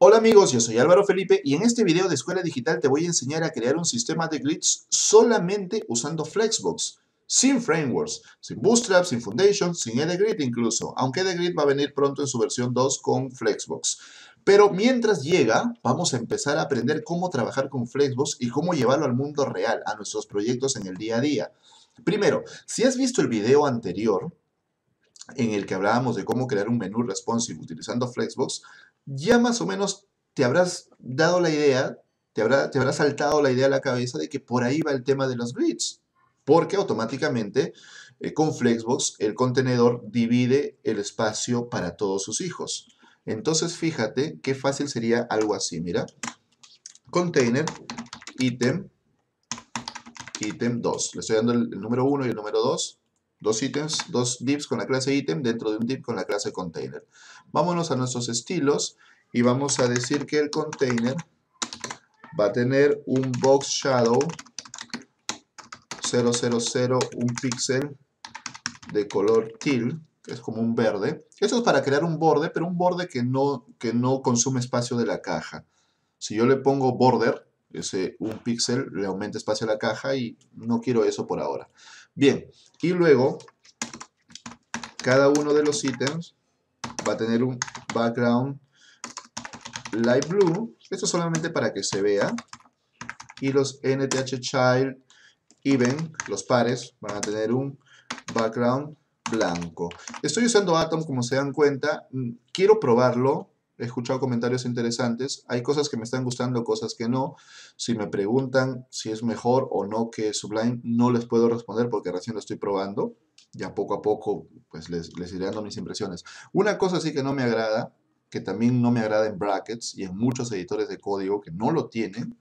Hola amigos, yo soy Álvaro Felipe y en este video de Escuela Digital te voy a enseñar a crear un sistema de grids solamente usando Flexbox, sin frameworks, sin Bootstrap, sin Foundation, sin EdGrid incluso, aunque EdGrid va a venir pronto en su versión 2 con Flexbox. Pero mientras llega, vamos a empezar a aprender cómo trabajar con Flexbox y cómo llevarlo al mundo real, a nuestros proyectos en el día a día. Primero, si has visto el video anterior, en el que hablábamos de cómo crear un menú responsive utilizando Flexbox, ya más o menos te habrás dado la idea, te habrá, te habrá saltado la idea a la cabeza de que por ahí va el tema de los grids. Porque automáticamente eh, con Flexbox el contenedor divide el espacio para todos sus hijos. Entonces fíjate qué fácil sería algo así, mira. Container, ítem, ítem 2. Le estoy dando el, el número 1 y el número 2 dos ítems, dos divs con la clase ítem dentro de un div con la clase container. Vámonos a nuestros estilos y vamos a decir que el container va a tener un box shadow 000, un píxel de color teal, que es como un verde. Esto es para crear un borde, pero un borde que no, que no consume espacio de la caja. Si yo le pongo border, ese un píxel le aumenta espacio a la caja y no quiero eso por ahora. Bien, y luego cada uno de los ítems va a tener un background light blue. Esto solamente para que se vea. Y los NTH child even, los pares, van a tener un background blanco. Estoy usando Atom, como se dan cuenta. Mm, quiero probarlo he escuchado comentarios interesantes. Hay cosas que me están gustando, cosas que no. Si me preguntan si es mejor o no que Sublime, no les puedo responder porque recién lo estoy probando. Ya poco a poco pues les, les iré dando mis impresiones. Una cosa sí que no me agrada, que también no me agrada en Brackets y en muchos editores de código que no lo tienen,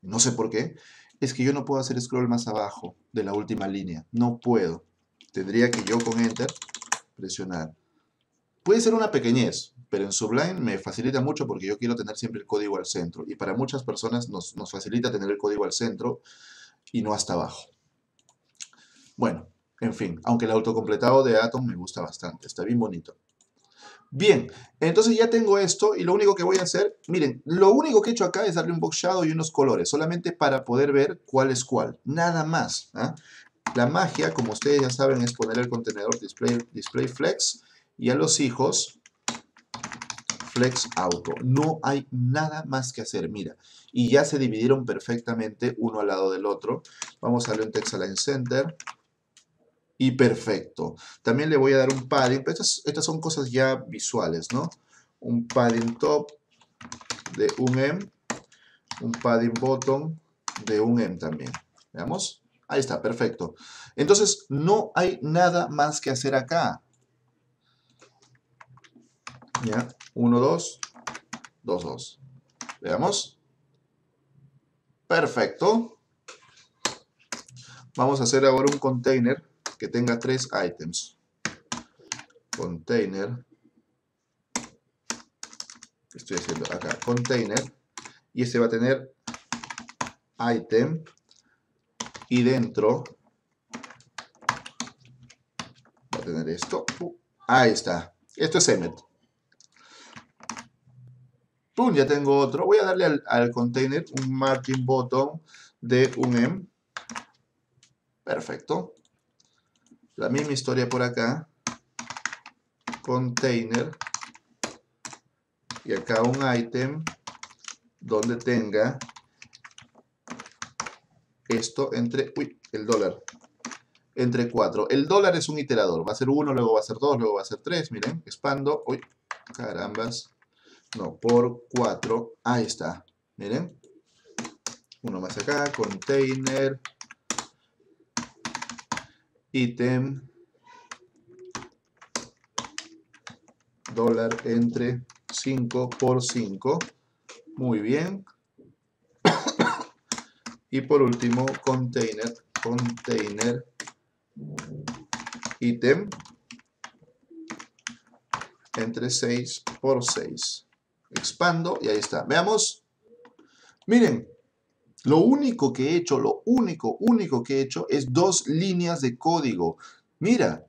no sé por qué, es que yo no puedo hacer scroll más abajo de la última línea. No puedo. Tendría que yo con Enter presionar. Puede ser una pequeñez, pero en Sublime me facilita mucho porque yo quiero tener siempre el código al centro. Y para muchas personas nos, facilita tener el código al centro y no hasta abajo. Bueno, en fin, aunque el autocompletado de Atom me gusta bastante, está bien bonito. Bien, entonces ya tengo esto y lo único que voy a hacer, miren, lo único que he hecho acá es darle un box shadow y unos colores, solamente para poder ver cuál es cuál, nada más. ¿ah? La magia, como ustedes ya saben, es poner el contenedor display, display flex y a los hijos Flex Auto. No hay nada más que hacer, mira. Y ya se dividieron perfectamente uno al lado del otro. Vamos a darle un text align center. Y perfecto. También le voy a dar un padding. estas, estas son cosas ya visuales, ¿no? Un padding top de un M. Un padding bottom de un M también. Veamos. Ahí está, perfecto. Entonces, no hay nada más que hacer acá. ¿Ya? 1, 2, 2, 2. Veamos. Perfecto. Vamos a hacer ahora un container que tenga tres items. Container. Estoy haciendo acá. Container. Y este va a tener item. Y dentro va a tener esto. ahí está. Esto es Emmet. ¡Pum! Ya tengo otro. Voy a darle al, container un margin bottom de un M. Perfecto. La misma historia por acá. Container. Y acá un item donde tenga esto entre, uy, el dólar, entre 4. El dólar es un iterador, va a ser 1, luego va a ser 2, luego va a ser 3, miren, expando, uy, carambas, no, por 4, ahí está, miren, uno más acá, container, ítem, dólar entre 5 por 5, muy bien, y por último, container, container, ítem, entre 6 por 6 expando y ahí está. Veamos. Miren, lo único que he hecho, lo único, único que he hecho es dos líneas de código. Mira,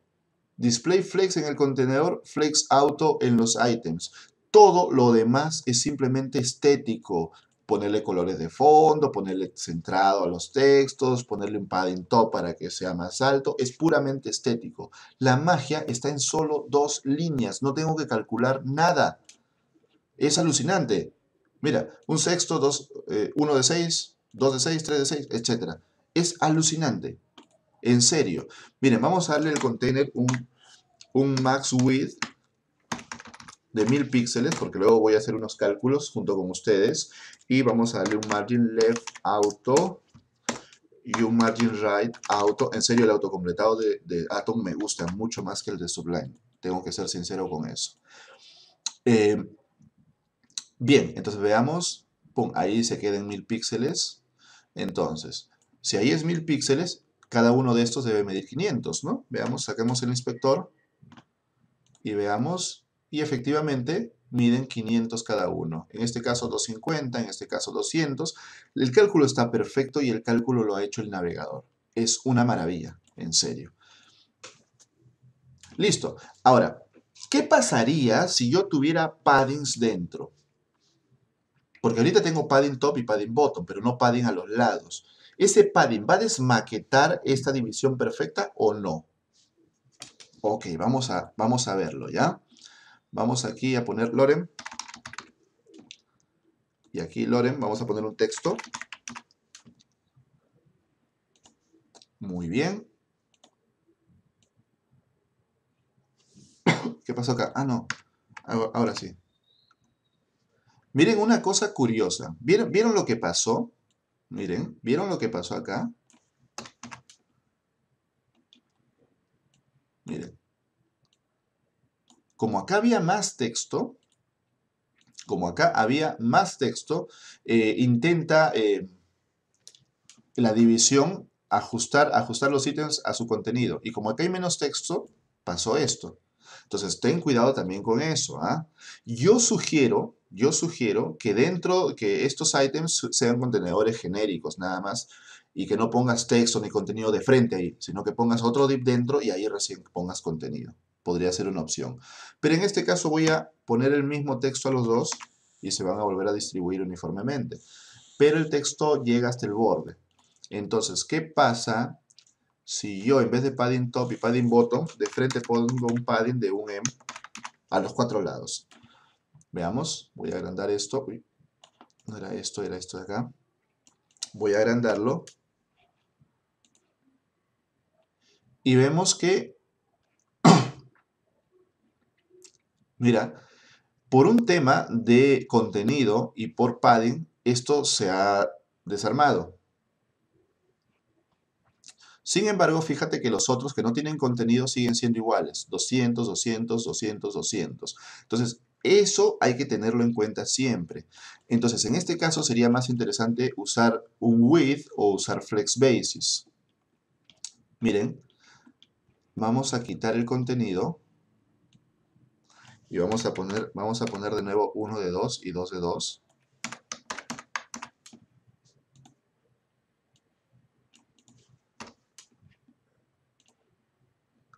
display flex en el contenedor, flex auto en los items. Todo lo demás es simplemente estético. Ponerle colores de fondo, ponerle centrado a los textos, ponerle un padding top para que sea más alto. Es puramente estético. La magia está en solo dos líneas. No tengo que calcular nada. Es alucinante. Mira, un sexto, dos, eh, uno de seis, dos de seis, tres de seis, etc. Es alucinante. En serio. Miren, vamos a darle al container un, un max width de 1000 píxeles, porque luego voy a hacer unos cálculos junto con ustedes. Y vamos a darle un margin left auto y un margin right auto. En serio, el autocompletado de, de Atom me gusta mucho más que el de Sublime. Tengo que ser sincero con eso. Eh, bien, entonces veamos. Pum, ahí se quedan 1000 píxeles. Entonces, si ahí es 1000 píxeles, cada uno de estos debe medir 500, ¿no? Veamos, saquemos el inspector y veamos y efectivamente miden 500 cada uno. En este caso 250, en este caso 200. El cálculo está perfecto y el cálculo lo ha hecho el navegador. Es una maravilla, en serio. Listo. Ahora, ¿qué pasaría si yo tuviera paddings dentro? Porque ahorita tengo padding top y padding bottom, pero no padding a los lados. ¿Ese padding va a desmaquetar esta división perfecta o no? Ok, vamos a, vamos a verlo, ¿ya? Vamos aquí a poner Loren. Y aquí Loren, vamos a poner un texto. Muy bien. ¿Qué pasó acá? Ah, no. Ahora sí. Miren una cosa curiosa. ¿Vieron, ¿Vieron lo que pasó? Miren, ¿vieron lo que pasó acá? Miren como acá había más texto, como acá había más texto, eh, intenta eh, la división ajustar, ajustar los ítems a su contenido. Y como acá hay menos texto, pasó esto. Entonces, ten cuidado también con eso. ¿ah? Yo sugiero, yo sugiero que dentro, que estos ítems sean contenedores genéricos nada más y que no pongas texto ni contenido de frente ahí, sino que pongas otro div dentro y ahí recién pongas contenido podría ser una opción. Pero en este caso voy a poner el mismo texto a los dos y se van a volver a distribuir uniformemente. Pero el texto llega hasta el borde. Entonces, ¿qué pasa si yo en vez de padding top y padding bottom, de frente pongo un padding de un M a los cuatro lados? Veamos, voy a agrandar esto. No era esto, era esto de acá. Voy a agrandarlo. Y vemos que Mira, por un tema de contenido y por padding, esto se ha desarmado. Sin embargo, fíjate que los otros que no tienen contenido siguen siendo iguales. 200, 200, 200, 200. Entonces, eso hay que tenerlo en cuenta siempre. Entonces, en este caso sería más interesante usar un width o usar flex basis. Miren, vamos a quitar el contenido y vamos a poner, vamos a poner de nuevo 1 de 2 y 2 de 2.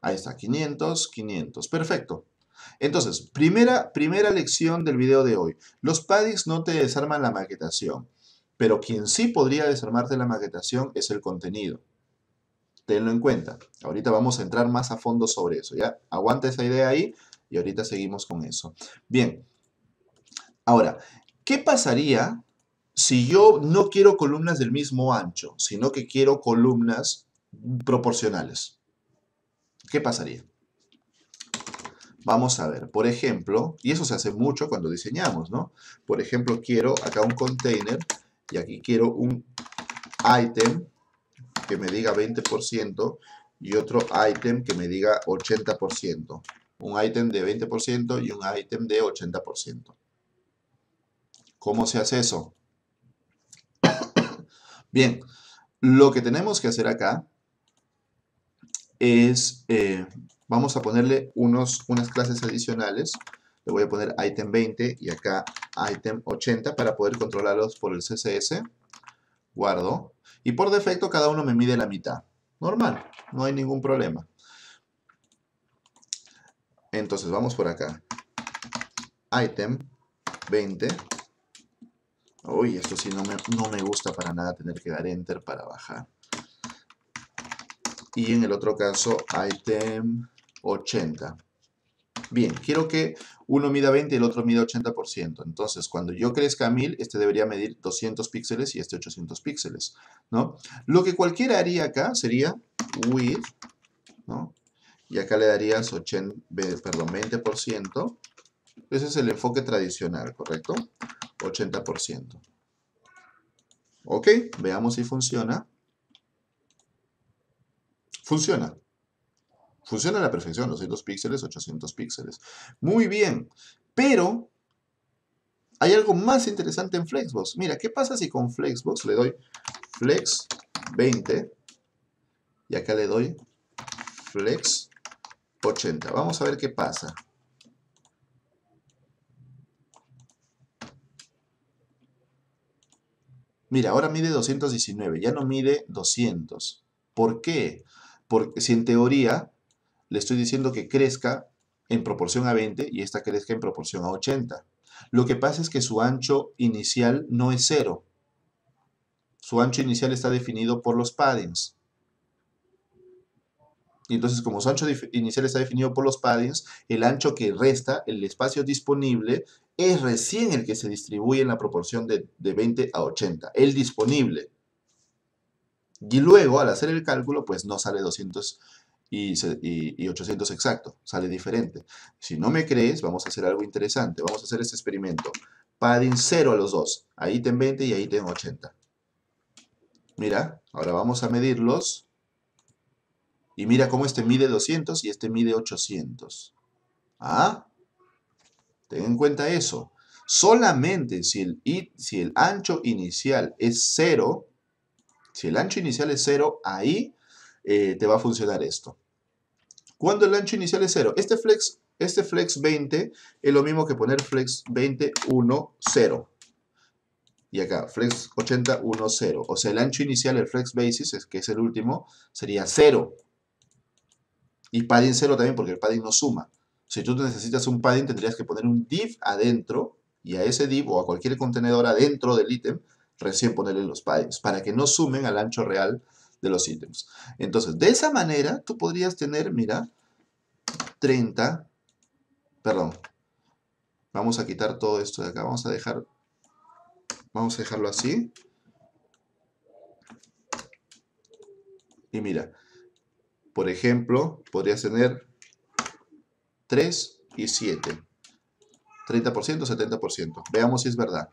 Ahí está, 500, 500. Perfecto. Entonces, primera, primera lección del video de hoy. Los paddings no te desarman la maquetación, pero quien sí podría desarmarte la maquetación es el contenido. Tenlo en cuenta. Ahorita vamos a entrar más a fondo sobre eso, ¿ya? Aguanta esa idea ahí y ahorita seguimos con eso. Bien. Ahora, ¿qué pasaría si yo no quiero columnas del mismo ancho, sino que quiero columnas proporcionales? ¿Qué pasaría? Vamos a ver, por ejemplo, y eso se hace mucho cuando diseñamos, ¿no? Por ejemplo, quiero acá un container y aquí quiero un item que me diga 20% y otro item que me diga 80% un ítem de 20% y un ítem de 80%. ¿Cómo se hace eso? Bien, lo que tenemos que hacer acá es, eh, vamos a ponerle unos, unas clases adicionales. Le voy a poner item 20 y acá item 80 para poder controlarlos por el CSS. Guardo. Y por defecto cada uno me mide la mitad. Normal, no hay ningún problema. Entonces vamos por acá. item 20. Uy, esto sí no me, no me gusta para nada tener que dar enter para bajar. Y en el otro caso, item 80. Bien, quiero que uno mida 20 y el otro mida 80%. Entonces, cuando yo crezca a 1000, este debería medir 200 píxeles y este 800 píxeles, ¿no? Lo que cualquiera haría acá sería width, ¿no? Y acá le darías 80, perdón, 20%. Ese es el enfoque tradicional, ¿correcto? 80%. Ok, veamos si funciona. Funciona. Funciona a la perfección, 200 píxeles, 800 píxeles. Muy bien, pero hay algo más interesante en Flexbox. Mira, ¿qué pasa si con Flexbox le doy Flex 20 y acá le doy Flex 80? Vamos a ver qué pasa. Mira, ahora mide 219, ya no mide 200. ¿Por qué? Porque si en teoría le estoy diciendo que crezca en proporción a 20 y esta crezca en proporción a 80. Lo que pasa es que su ancho inicial no es cero. Su ancho inicial está definido por los paddings. Y entonces, como su ancho inicial está definido por los paddings, el ancho que resta, el espacio disponible, es recién el que se distribuye en la proporción de, de 20 a 80. El disponible. Y luego, al hacer el cálculo, pues no sale 200 y, 800 exacto, sale diferente. Si no me crees, vamos a hacer algo interesante. Vamos a hacer este experimento. Padding 0 a los dos. Ahí ten 20 y ahí ten 80. Mira, ahora vamos a medirlos. Y mira cómo este mide 200 y este mide 800. ¿Ah? Ten en cuenta eso. Solamente si el, si el ancho inicial es 0, si el ancho inicial es 0, ahí eh, te va a funcionar esto. Cuando el ancho inicial es 0, este flex, este flex 20 es lo mismo que poner flex 20, 1, 0. Y acá, flex 80, 1, 0. O sea, el ancho inicial, el flex basis, que es el último, sería 0. Y padding 0 también, porque el padding no suma. Si tú necesitas un padding, tendrías que poner un div adentro, y a ese div o a cualquier contenedor adentro del ítem, recién ponerle los paddings, para que no sumen al ancho real de los ítems. Entonces, de esa manera, tú podrías tener, mira, 30, perdón, vamos a quitar todo esto de acá, vamos a dejar, vamos a dejarlo así. Y mira, por ejemplo, podrías tener 3 y 7. 30%, 70%. Veamos si es verdad.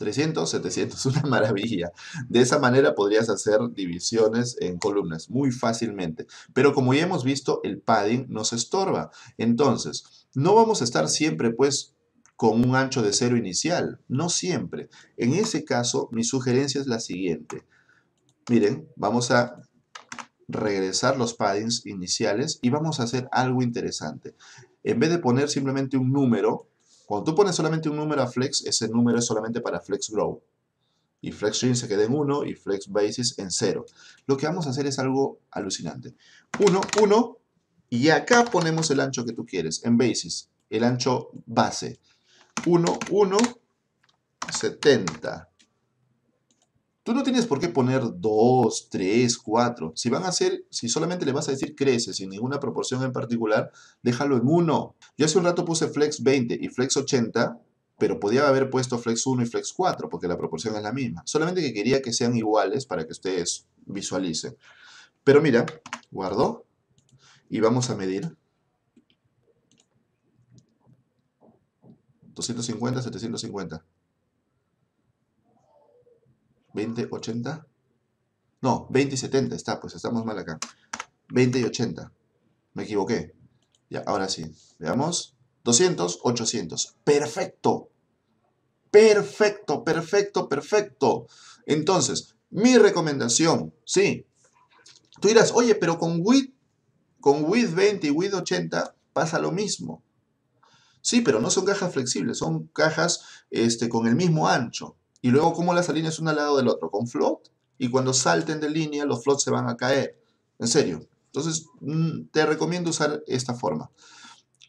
300, 700, una maravilla. De esa manera podrías hacer divisiones en columnas muy fácilmente. Pero como ya hemos visto, el padding nos estorba. Entonces, no vamos a estar siempre pues con un ancho de cero inicial. No siempre. En ese caso, mi sugerencia es la siguiente. Miren, vamos a regresar los paddings iniciales y vamos a hacer algo interesante. En vez de poner simplemente un número, cuando tú pones solamente un número a flex, ese número es solamente para flex grow. Y flex string se queda en 1 y flex basis en 0. Lo que vamos a hacer es algo alucinante. 1, 1, y acá ponemos el ancho que tú quieres, en basis, el ancho base. 1, 1, 70. Tú no tienes por qué poner 2, 3, 4. Si van a hacer, si solamente le vas a decir crece sin ninguna proporción en particular, déjalo en 1. Yo hace un rato puse flex 20 y flex 80, pero podía haber puesto flex 1 y flex 4 porque la proporción es la misma. Solamente que quería que sean iguales para que ustedes visualicen. Pero mira, guardo y vamos a medir. 250, 750. 20, 80. No, 20 y 70 está, pues estamos mal acá. 20 y 80. Me equivoqué. Ya, ahora sí. Veamos. 200, 800. Perfecto. Perfecto, perfecto, perfecto. Entonces, mi recomendación, sí. Tú dirás, oye, pero con width, con width 20 y width 80 pasa lo mismo. Sí, pero no son cajas flexibles, son cajas este, con el mismo ancho. Y luego, ¿cómo las alineas una al lado del otro? Con float. Y cuando salten de línea, los floats se van a caer. En serio. Entonces, mm, te recomiendo usar esta forma.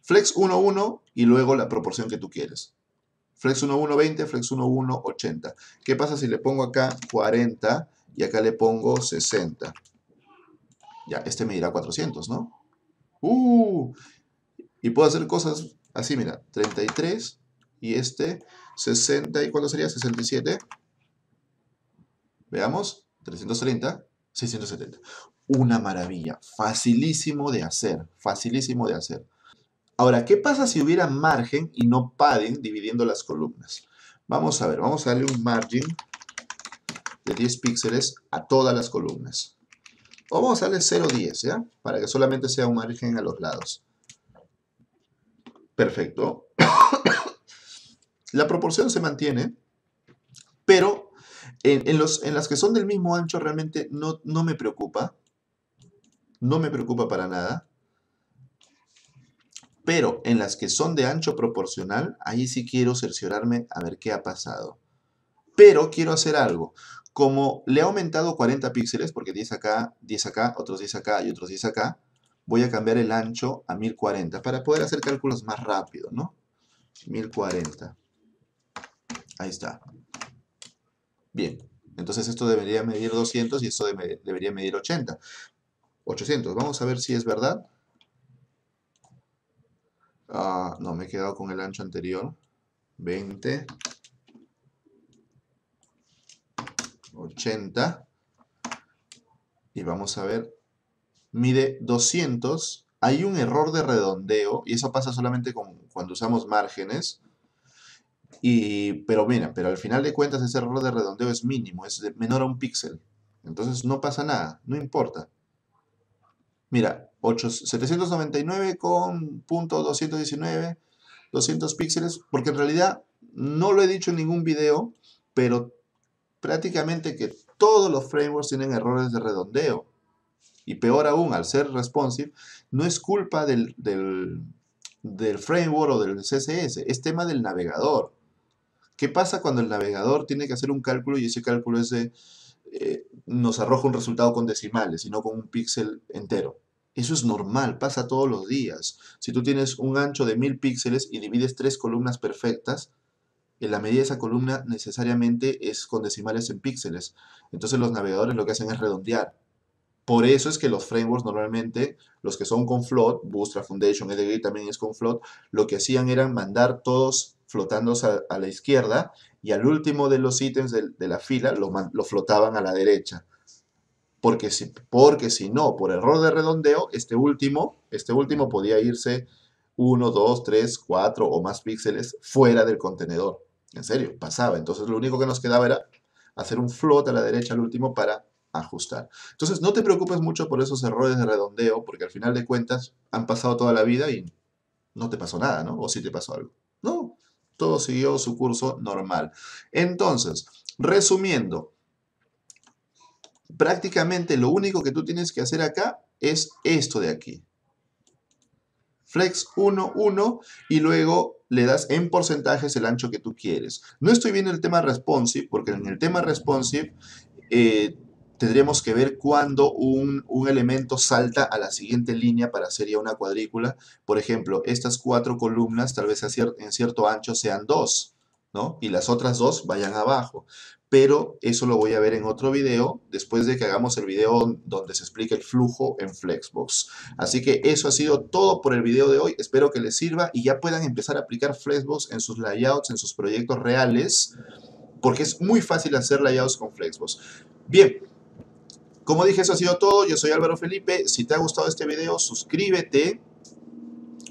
Flex 1.1 y luego la proporción que tú quieres. Flex 1.1 20, Flex 1.1 80. ¿Qué pasa si le pongo acá 40 y acá le pongo 60? Ya, este me dirá 400, ¿no? ¡Uh! Y puedo hacer cosas así, mira, 33 y este 60, ¿y cuánto sería? 67. Veamos, 330, 670. Una maravilla, facilísimo de hacer, facilísimo de hacer. Ahora, ¿qué pasa si hubiera margen y no padding dividiendo las columnas? Vamos a ver, vamos a darle un margin de 10 píxeles a todas las columnas. O vamos a darle 0.10, ¿ya? Para que solamente sea un margen a los lados. Perfecto. La proporción se mantiene, pero en, los, en, las que son del mismo ancho realmente no, no me preocupa. No me preocupa para nada. Pero en las que son de ancho proporcional, ahí sí quiero cerciorarme a ver qué ha pasado. Pero quiero hacer algo. Como le he aumentado 40 píxeles, porque 10 acá, 10 acá, otros 10 acá y otros 10 acá, voy a cambiar el ancho a 1040 para poder hacer cálculos más rápido, ¿no? 1040. Ahí está. Bien, entonces esto debería medir 200 y esto debería medir 80. 800, vamos a ver si es verdad. Ah, no, me he quedado con el ancho anterior. 20. 80. Y vamos a ver. Mide 200. Hay un error de redondeo. Y eso pasa solamente cuando usamos márgenes. Y, pero mira, pero al final de cuentas ese error de redondeo es mínimo. Es menor a un píxel. Entonces no pasa nada. No importa. Mira, 799 con punto 219, 200 píxeles, porque en realidad no lo he dicho en ningún video, pero prácticamente que todos los frameworks tienen errores de redondeo. Y peor aún, al ser responsive, no es culpa del, del, framework o del CSS, es tema del navegador. ¿Qué pasa cuando el navegador tiene que hacer un cálculo y ese cálculo es de, eh, nos arroja un resultado con decimales y no con un píxel entero? Eso es normal, pasa todos los días. Si tú tienes un ancho de 1000 píxeles y divides tres columnas perfectas, en la medida de esa columna necesariamente es con decimales en píxeles. Entonces los navegadores lo que hacen es redondear. Por eso es que los frameworks normalmente, los que son con float, Bootstrap Foundation, EDG también es con float, lo que hacían era mandar todos flotando a, la izquierda y al último de los ítems de, la fila lo, lo flotaban a la derecha porque si, porque si no, por error de redondeo, este último, este último podía irse 1, 2, 3, 4 o más píxeles fuera del contenedor. En serio, pasaba. Entonces lo único que nos quedaba era hacer un float a la derecha al último para ajustar. Entonces no te preocupes mucho por esos errores de redondeo, porque al final de cuentas han pasado toda la vida y no te pasó nada, ¿no? O sí te pasó algo. No, todo siguió su curso normal. Entonces, resumiendo, prácticamente lo único que tú tienes que hacer acá es esto de aquí. Flex 1, 1 y luego le das en porcentajes el ancho que tú quieres. No estoy viendo el tema responsive porque en el tema responsive eh, tendríamos que ver cuándo un, un, elemento salta a la siguiente línea para hacer ya una cuadrícula. Por ejemplo, estas cuatro columnas tal vez en cierto ancho sean dos. ¿no? Y las otras dos vayan abajo. Pero eso lo voy a ver en otro video, después de que hagamos el video donde se explica el flujo en Flexbox. Así que eso ha sido todo por el video de hoy. Espero que les sirva y ya puedan empezar a aplicar Flexbox en sus layouts, en sus proyectos reales, porque es muy fácil hacer layouts con Flexbox. Bien, como dije, eso ha sido todo. Yo soy Álvaro Felipe. Si te ha gustado este video, suscríbete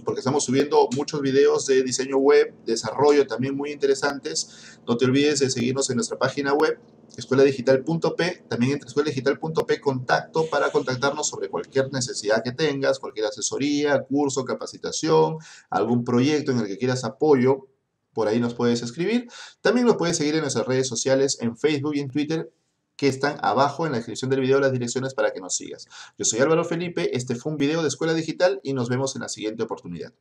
porque estamos subiendo muchos videos de diseño web, desarrollo también muy interesantes. No te olvides de seguirnos en nuestra página web, escueladigital.p, también entre escueladigital.p contacto para contactarnos sobre cualquier necesidad que tengas, cualquier asesoría, curso, capacitación, algún proyecto en el que quieras apoyo, por ahí nos puedes escribir. También nos puedes seguir en nuestras redes sociales, en Facebook y en Twitter, que están abajo en la descripción del video las direcciones para que nos sigas. Yo soy Álvaro Felipe, este fue un video de Escuela Digital y nos vemos en la siguiente oportunidad.